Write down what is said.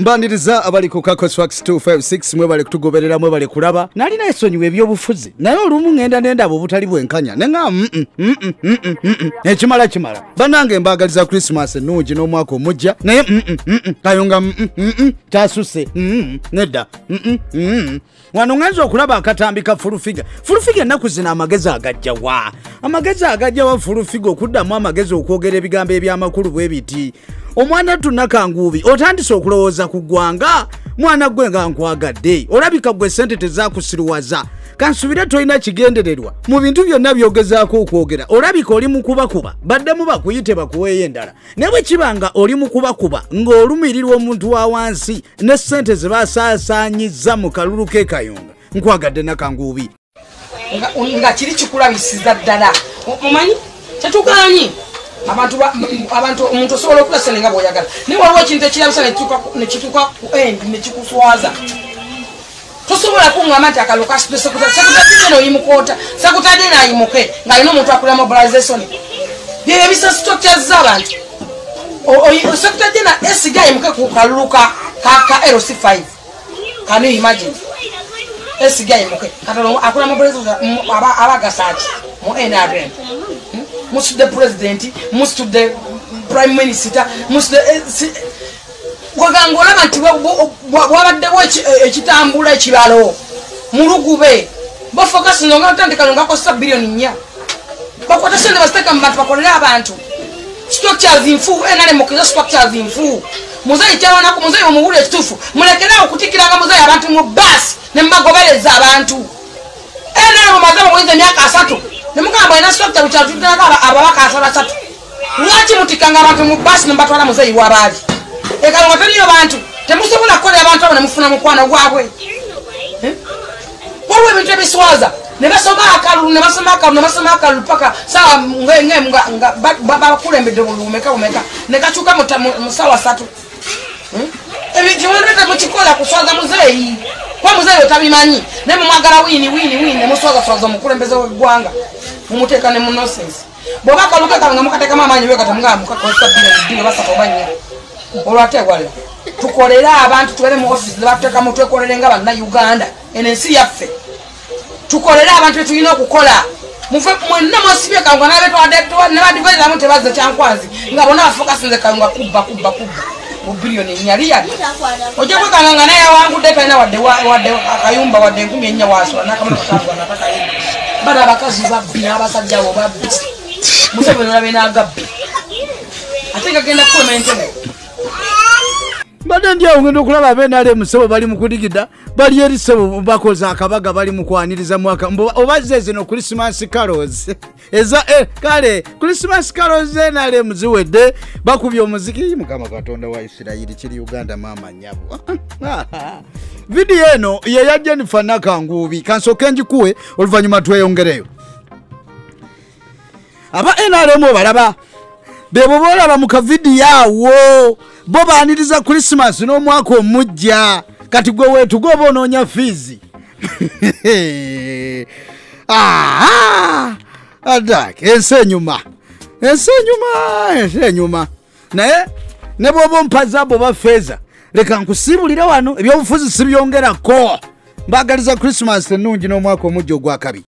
mbaniriza abali ku kakosfax 256 mwe bali kutugoberera mwe bali kulaba nalina esonyiwa ebyobufuzi naye olumu ŋŋenda nendaba obutali bwenkanya neŋa ekimala kimala banange mbagaliza krisimas ennungi n'omwaka omujja naye kayunga kyasuse nedda wano ŋanza okulaba akatambi ka fulufiga fulufiga ennaku zino amagezi agajjawa amagezi agajjawa fulufiga okuddamu amagezi okwogera ebigambo ebyamakulu bwe biti omwana tunakanguubi otandise okulowooza ku ggwanga mwana gwe nga nkwagadde. Olabika gwe sente tezakusiruwaza kansubire tolina kigendererwa. Mu bintu byonna byogezaako okwogera olabika oli mukubakuba baddemu bakuyite bakuweeyo endala. Naye bwe kiba nga oli mukubakuba ng'olumirirwa omuntu wa wansi ne sente ze basaasaanyiza mu kalulu k'ekayunga nkwagadde nakanguubi. Nga- kiri kikulabisiza ddala. Omanyi tetuganyi abantu ba- abantu omuntu osobola okula sente nga bwoyagala. Naye waliwo ekintu ekirabisa nekituuka- ku endi nekikuswaza tosobola kuŋŋamba nti akalo kasitule sekutadeno oyimukoota sekutadde nayimuke ng'alina omuntu akulira mobilization. Byebyo bisa structures z'abantu sekutadde na esiga ayimuke ku kalulu ka ka- ka lc5 can you imagine? Esigaye muke katalo akula mobilization abagasaki mu nrm musitudde president musitudde prime minister musitudde weganga olaba nti bwabaddewo ekitambula ekibalo mulugube bafokasino nga otandikano ngakosa biliyoni nnya. Bakwata sente baziteeka mu bantu bakolere abantu. Structures nfu nrm okiza structures nfu muzeyi kyabanaku muzeyi omuwuli ekituufu. Mulekerawo okutikiranga muzeyi abantu mu basi nemubagobereza abantu. Enara mumaze mumuyinza emyaka asatu nemugamba ina structure bukyatutinaka ababaka asatu asatu lwaki mutikanga abantu mu basi nemubatwala muzeyi wabaali ekalonga teriyo bantu temusobola kukolera abantu abo nemufuna mukwano gwabwe. Waliwo ebintu ebiswaza nebasoma akalulu nebasoma akalulu nebasoma akalulu paka sawa bakulembedde bulumeka bumeka nekakyuka musawa satu. Ebikiwendete mukikola kuswaza muzeeyi. Kuba muzeeyi otabimanyi. Naye mumwagala wini wini wini nemuswazaswaza omukulembeze weggwanga mumuteeka ne munosensi bwoba akalukekanga mukateekamu amaanyi wekatamugamukakosabiwe basatu oba nnya. Olwateewalira tukolere abantu tubere mu offisi zebatuteekamu twekolere nga bannauganda eno ensi yaffe. Tukolere abantu betulina okukola. Muve mwenna mwasibye kayunga nabadivaizamu tebazze kyankwazi nga bonna bafokasinze kayunga kubba kubba kubba. Mubiliyoni enyaliyali ojja kwekanga nga naye yawangudde talina wadde akayumba wadde enkumi ennya wasola nakamatakaatwanatakalina bana abakazi babbi n'abasajja abo babbi. Museveni olabe n'agabbi. Ate gagenda kukulema entebe mbadde ndi awo ngenda okulaba abenale musebo bali mu kudigida bali eri sebo bakoze akabaga bali mu kwaniriza mwaka oba ze zino christmas carols. Eza eh, kale christmas carols enale muziwedde bakubye omuziki. Mukama katonda wa isirayiri kiri uganda maama nyabo vidiyo eno yeya jennifer nakanguubi kansooke njikuwe oluvannyuma tweyongereyo. Aba nrm obalaba bebo boolaba mu kavidiyo awo bo baaniriza krisimas n'omwaka omujja. Kati gwe weetuga oba onoonya fiizi? Adak ensi enyuma. Ensi enyuma ensi enyuma. Naye ne bwoba omupaza bwe oba feeza leka nkusiibulire wano ebyobufuzi sibyongerako. Mbagaliza krisimas ennungi n'omwaka omujja ogwakabi